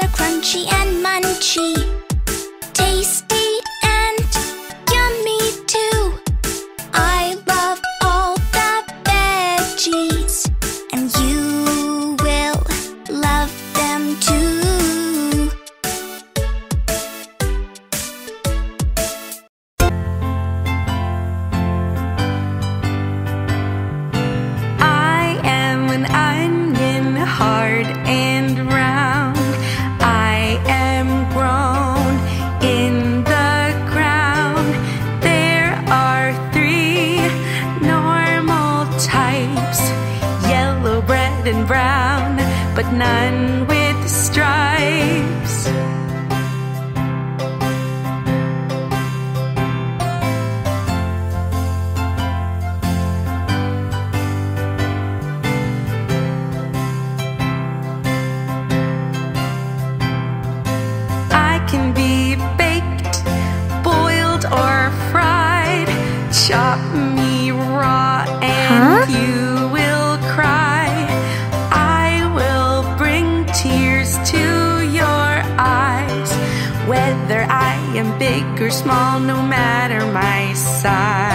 are crunchy and none. big or small, no matter my size.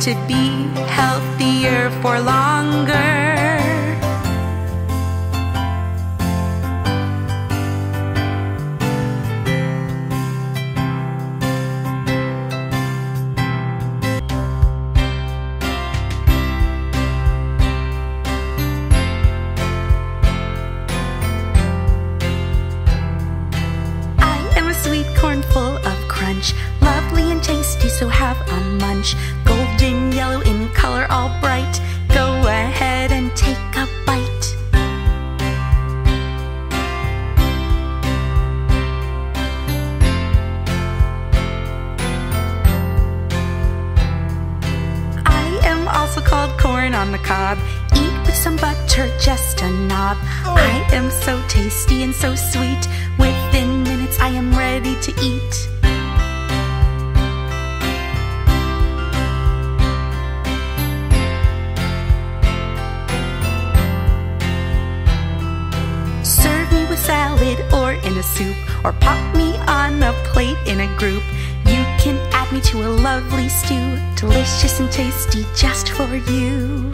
to be healthier for longer. on the cob. Eat with some butter, just a knob. Oh. I am so tasty and so sweet. Within minutes, I am ready to eat. Serve me with salad or in a soup, or pop me on a plate in a group me to a lovely stew, delicious and tasty just for you.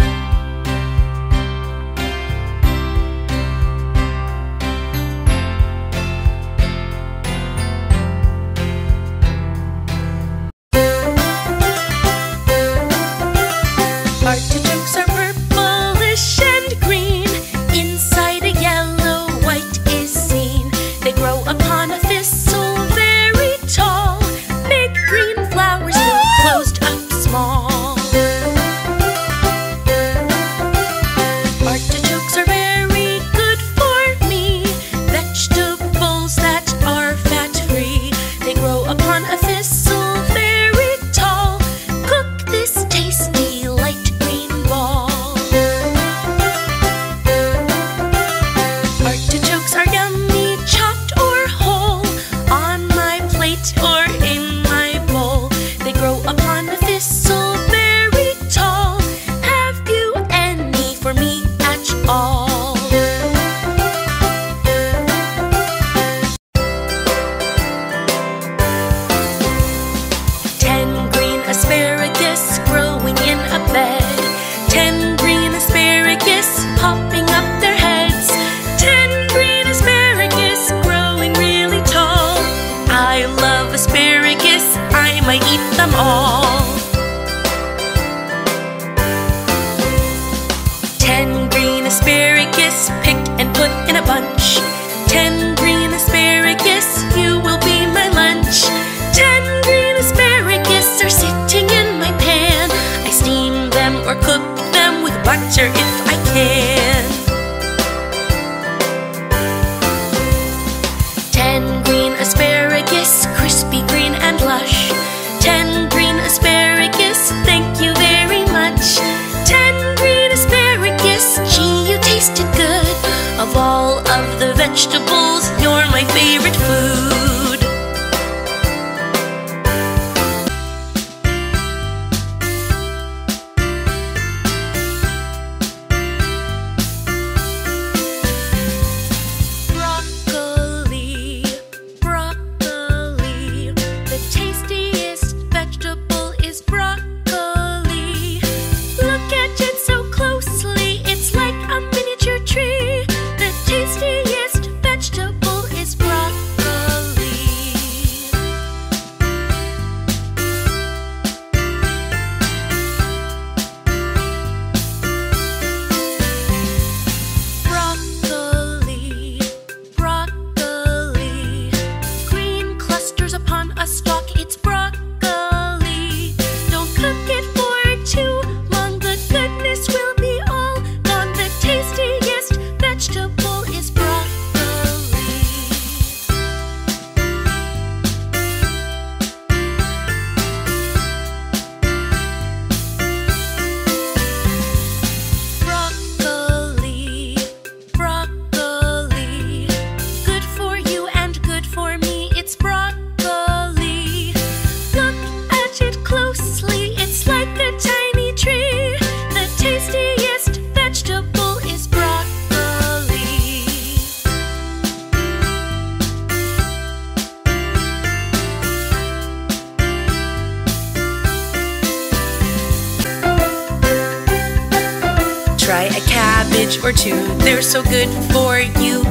spinach or two. They're so good for you.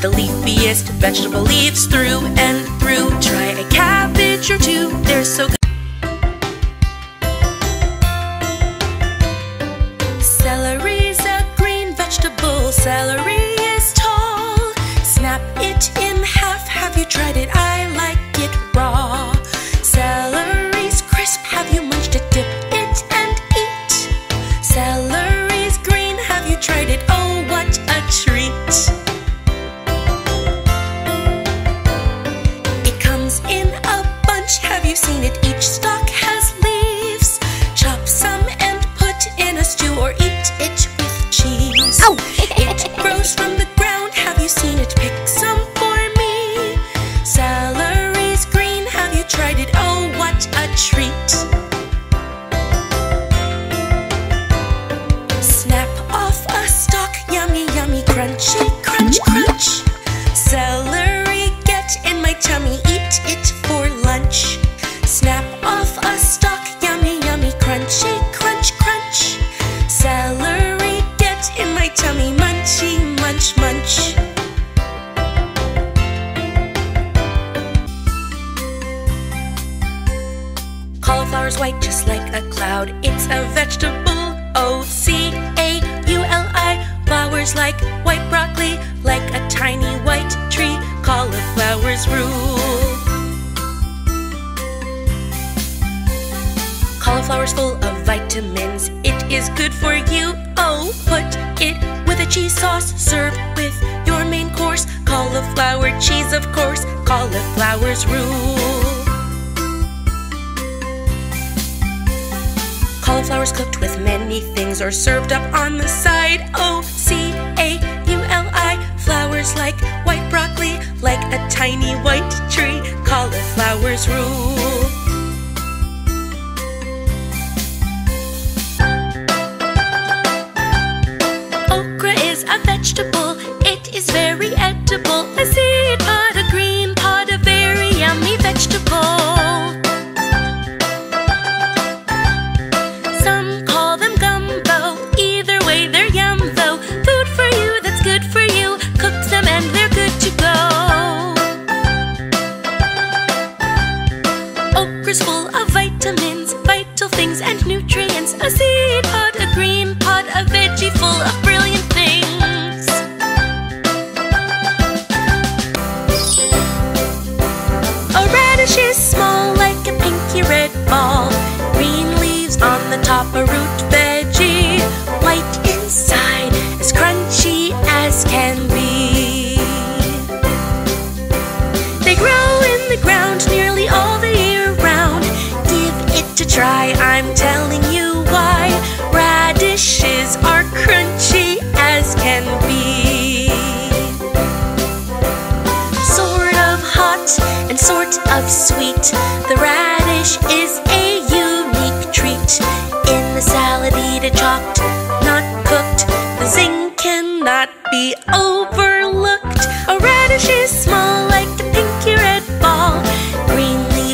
The leafiest vegetable leaves through and through. Try a cabbage or two. They're so good. Celery's a green vegetable. Celery cheese sauce. Serve with your main course. Cauliflower cheese, of course. Cauliflowers rule. Cauliflowers cooked with many things are served up on the side. O C A U L I. Flowers like white broccoli, like a tiny white tree. Cauliflowers rule. I see.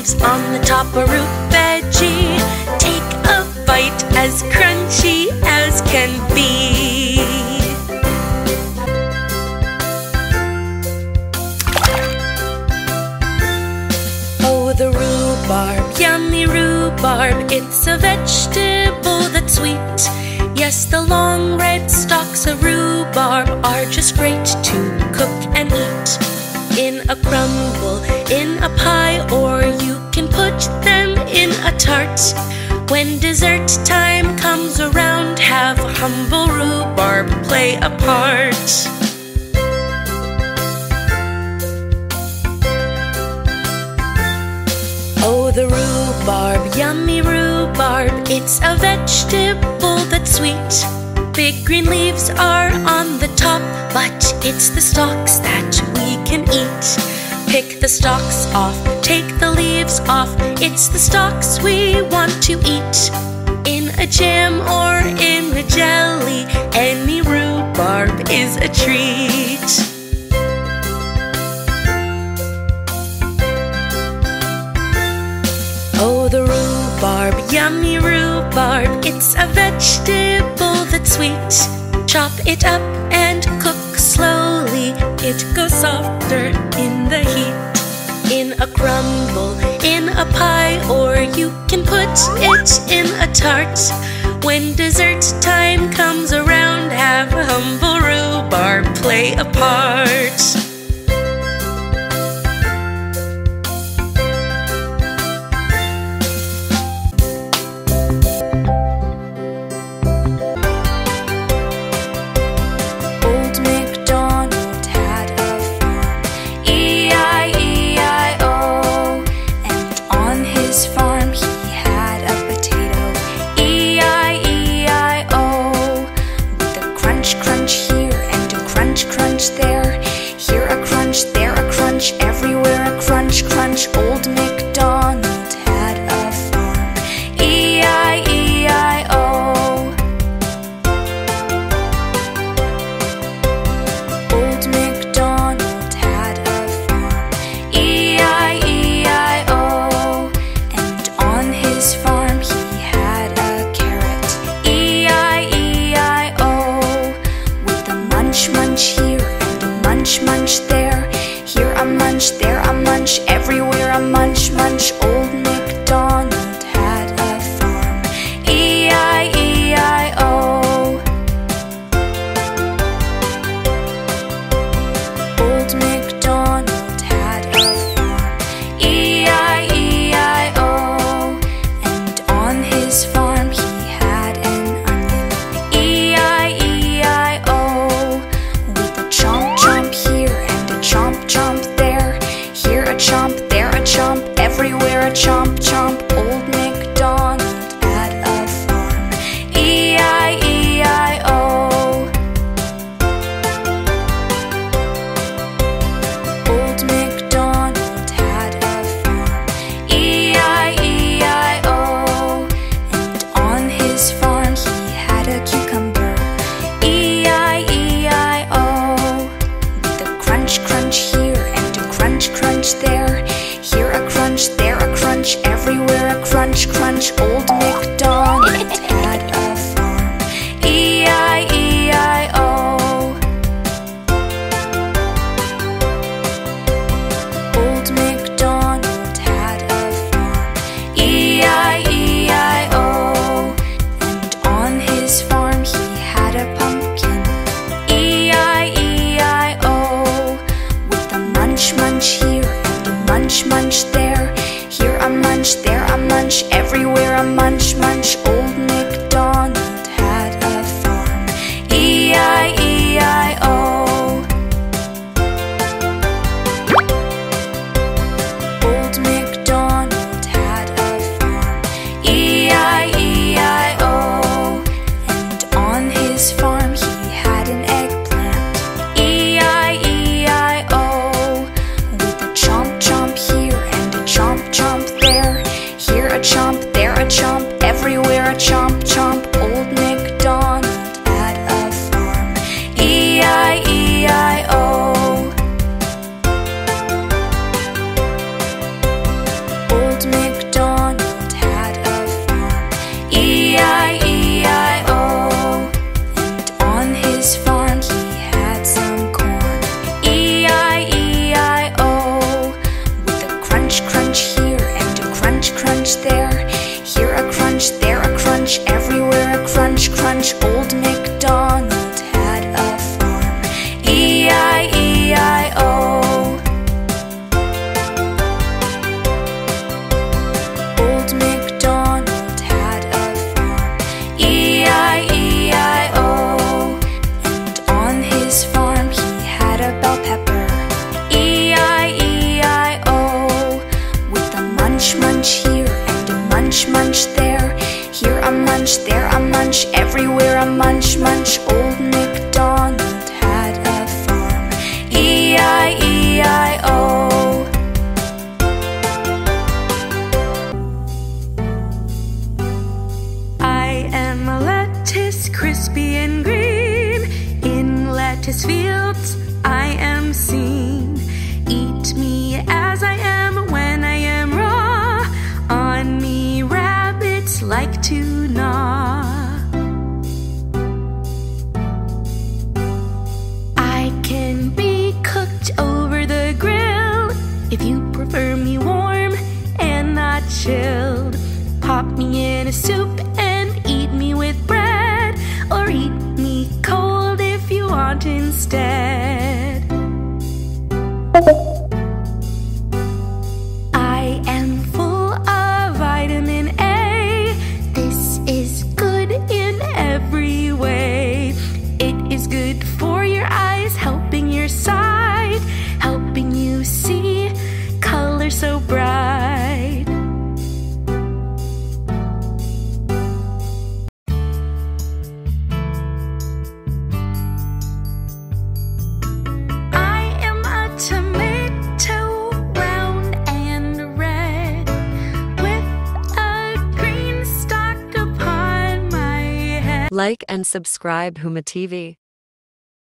Leaves on the top, a root veggie. Take a bite as crunchy as can be. Oh, the rhubarb, yummy rhubarb. It's a vegetable that's sweet. Yes, the long red stalks of rhubarb are just great to cook and eat. In a crumble, in a pie, or you can put them in a tart. When dessert time comes around, have humble rhubarb play a part. Oh, the rhubarb, yummy rhubarb. It's a vegetable that's sweet. Big green leaves are on the top, but it's the stalks that we can eat. Pick the stalks off, take the leaves off. It's the stalks we want to eat. In a jam or in a jelly, any rhubarb is a treat. Oh, the rhubarb, yummy rhubarb. It's a vegetable sweet. Chop it up and cook slowly. It goes softer in the heat. In a crumble, in a pie, or you can put it in a tart. When dessert time comes around, have a humble rhubarb play a part. Crunch, crunch. Old and subscribe Huma TV.